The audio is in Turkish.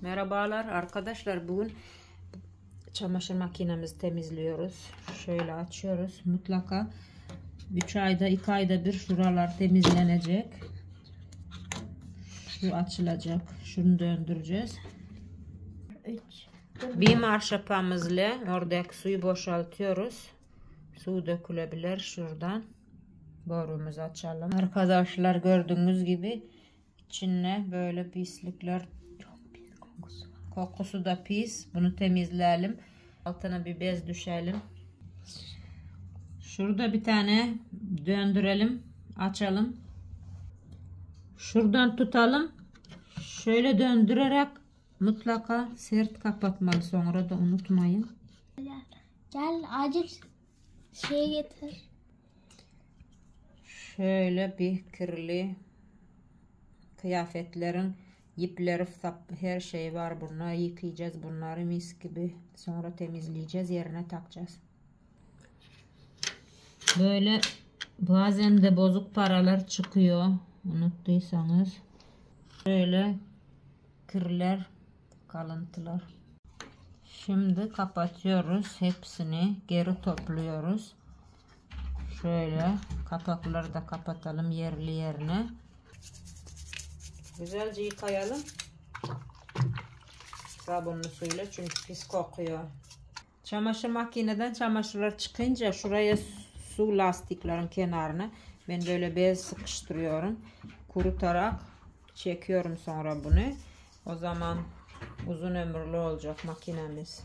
Merhabalar arkadaşlar. Bugün çamaşır makinemizi temizliyoruz. Şöyle açıyoruz. Mutlaka 3 ayda 2 ayda bir şuralar temizlenecek. Şu açılacak. Şunu döndüreceğiz. Bir marşapamızla oradaki suyu boşaltıyoruz. Su dökülebilir şuradan. Borumuzu açalım. Arkadaşlar gördüğünüz gibi içine böyle pislikler Kokusu da pis. Bunu temizleyelim. Altına bir bez düşelim. Şurada bir tane döndürelim. Açalım. Şuradan tutalım. Şöyle döndürerek mutlaka sert kapatmalı. Sonra da unutmayın. Gel acil şey getir. Şöyle bir kirli kıyafetlerin ipleri her şey var bunlar yıkayacağız bunları mis gibi. Sonra temizleyeceğiz yerine takacağız. Böyle bazen de bozuk paralar çıkıyor unuttuysanız. Böyle kirler kalıntılar. Şimdi kapatıyoruz hepsini geri topluyoruz. Şöyle kapakları da kapatalım yerli yerine Güzelce yıkayalım. Sabunlu suyla çünkü pis kokuyor. Çamaşır makineden çamaşırlar çıkınca şuraya su lastiklerin kenarına ben böyle bez sıkıştırıyorum. Kurutarak çekiyorum sonra bunu. O zaman uzun ömürlü olacak makinemiz.